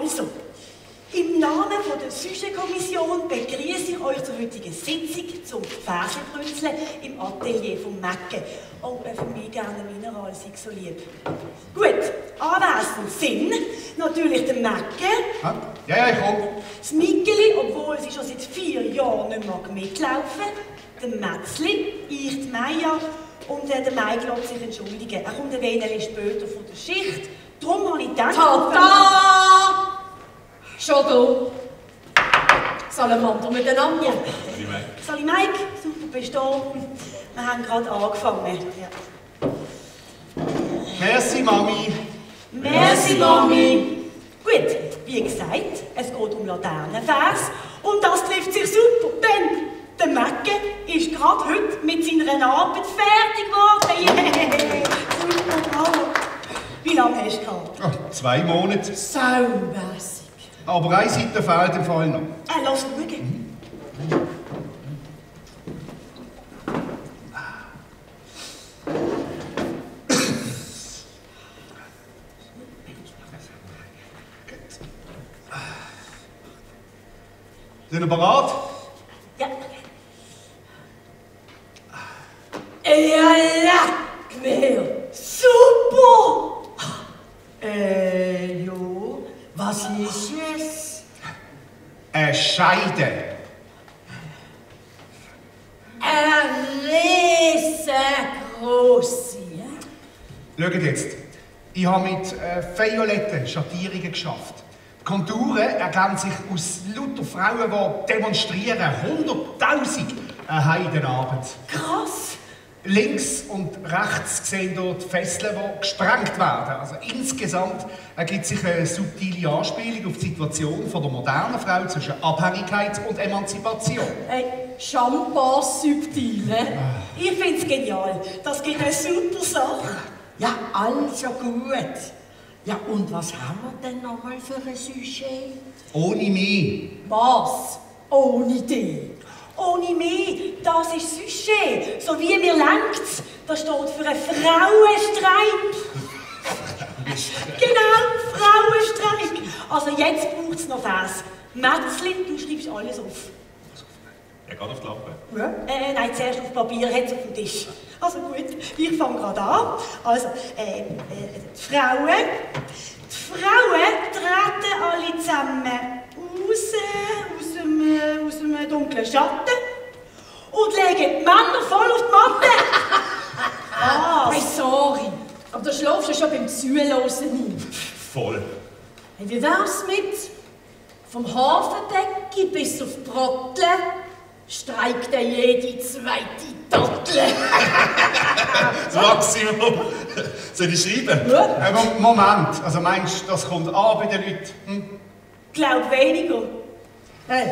Also, im Namen von der Sujet-Kommission begrüße ich euch zur heutigen Sitzung zum Fersenbrünzeln im Atelier von Mecke. Oh, äh, für mich gerne Mineral, sei so lieb. Gut, anwesend sind natürlich der Mecke, Ja, ja, ich komme. das Mickeli, obwohl sie schon seit vier Jahren nicht mehr mitlaufen der Metzli, ich die Meier und äh, der Mai lässt sich entschuldigen. Er kommt ein wenig später von der Schicht. Darum habe ich gedacht... Tada! Schon da. Salamander miteinander. Ja. Sali Mike, super bist du da. Wir haben gerade angefangen. Ja. Merci, Mami. Merci, Mami. Gut, wie gesagt, es geht um Laternenvers und das trifft sich super, denn der Mecke ist gerade heute mit seiner Arbeit fertig geworden. Yeah. Super, bravo. Wie lange hast du gehabt? Oh, zwei Monate. Saumässig. Aber eine Seite fehlt im Fall noch. Äh, lass schauen. Sind ihr bereit? Ja. Ja, leck mir. Super! Äh, jo. Was ist es? Scheide. Eine riesengroße. Schaut jetzt. Ich habe mit äh, violetten Schattierungen geschafft. Die Konturen ergeben sich aus lauter Frauen, die demonstrieren. Hunderttausend Heidenabend. Krass! Links und rechts sehen dort Fesseln, die gesprengt werden. Also insgesamt ergibt sich eine subtile Anspielung auf die Situation von der modernen Frau zwischen Abhängigkeit und Emanzipation. Hey, Champagne subtil, ne? Ich finde es genial. Das gibt eine super Sache. Ja, also gut. Ja, und was haben wir denn nochmal für ein Sujet? Ohne mich. Was? Ohne dich. Ohne mich, das ist Sujet. So wie mir längt's. Das steht für einen Frauenstreik. genau, Frauenstreik. Also jetzt braucht es noch Vers. Metzli, du schreibst alles auf. Er geht auf die Lampe. Äh, nein, zuerst auf Papier, hat es auf dem Tisch. Also gut, ich fange gerade an. Also, äh, äh, die Frauen. Die Frauen treten alle zusammen raus, aus dem, äh, aus dem dunklen Schatten und legen die Männer voll auf die Matte. Hey, sorry. Aber da schlafst du schon beim Zuhören ein. Voll. Hey, wie wär's mit? Vom Hafendecke bis auf die Trottel streikt er jede zweite Tattle. Das Maximum. Soll ich schreiben? Äh, Mo- Moment, also meinst du, das kommt an bei den Leuten? Hm? Glaub weniger. Hey.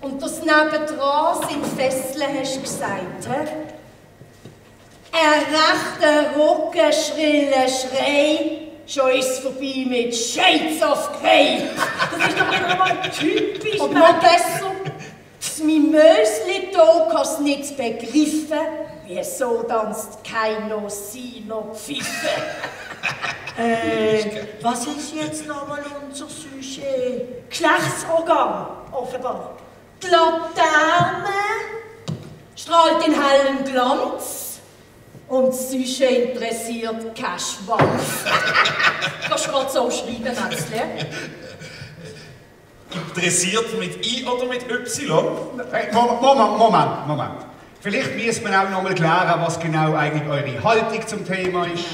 Und das nebendran sind Fesseln, hast du gesagt, hä? Ein rechter Rockenschriller Schrei, schon ist vorbei mit Shades of Grey. Das ist doch wieder mal typisch. Und noch besser, das Mimösli da kann's nicht begriffen, wieso tanzt keiner seiner Pfiffe. Äh, was ist jetzt nochmal unser Sujet? Geschlechtsorgan, offenbar. Die Laterne strahlt in hellen Glanz und Sujet interessiert kein Schwanz. Kannst du gerade so schreiben, Metzli? Interessiert mit I oder mit Y? Hey, Moment, Moment, Moment. Vielleicht müssen wir auch noch mal klären, was genau eigentlich eure Haltung zum Thema ist.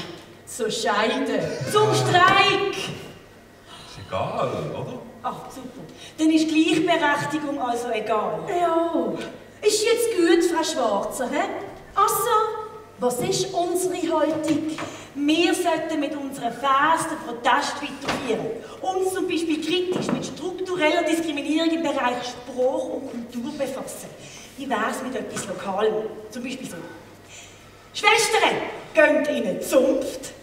Zur Scheide. Zum Streik. Ist egal, oder? Ach, super. Dann ist Gleichberechtigung also egal. Ja, ist jetzt gut, Frau Schwarzer, hä? Also, was ist unsere Haltung? Wir sollten mit unseren Vers den Protest weiterführen. Uns zum Beispiel kritisch mit struktureller Diskriminierung im Bereich Spruch und Kultur befassen. Wie wär's mit etwas Lokalem? Zum Beispiel so. Schwestern, geht in eine Zunft.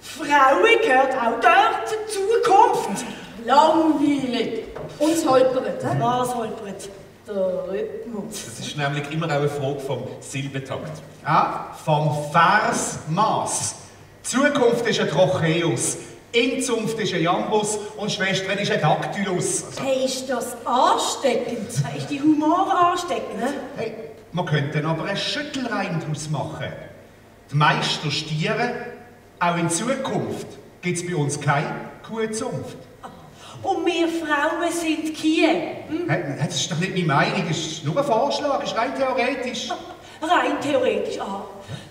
Frauen gehört auch dort zur Zukunft. Langweilig. Uns holpert, hä? Was holpert? Der Rhythmus. Das ist nämlich immer auch eine Frage vom Silbentakt. Ja, vom Versmaß. Zukunft ist ein Trocheus. Inzunft ist ein Jambus und Schwestern ist ein Dactylus. Also, Hey, ist das ansteckend? Ist die Humor ansteckend? hey, wir könnten aber einen Schüttelreim daraus machen. Die Meister stieren, auch in Zukunft gibt es bei uns keine Kuhzunft. Und wir Frauen sind Kie. Hm? Das ist doch nicht meine Meinung, das ist nur ein Vorschlag, das ist rein theoretisch. Rein theoretisch, ah.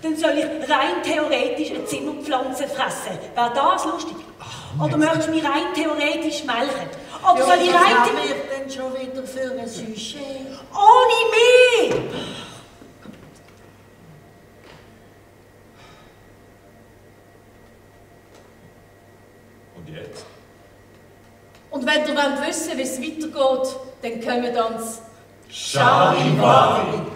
Dann soll ich rein theoretisch eine Zimmerpflanze fressen. Wäre das lustig? Oder möchtest du mich rein theoretisch melken? Oder soll ich was rein... haben the- wir denn schon wieder für ein Sujet? Ohne mich! Und wenn ihr wollt wissen, wie es weitergeht, dann kommt ans Charivari!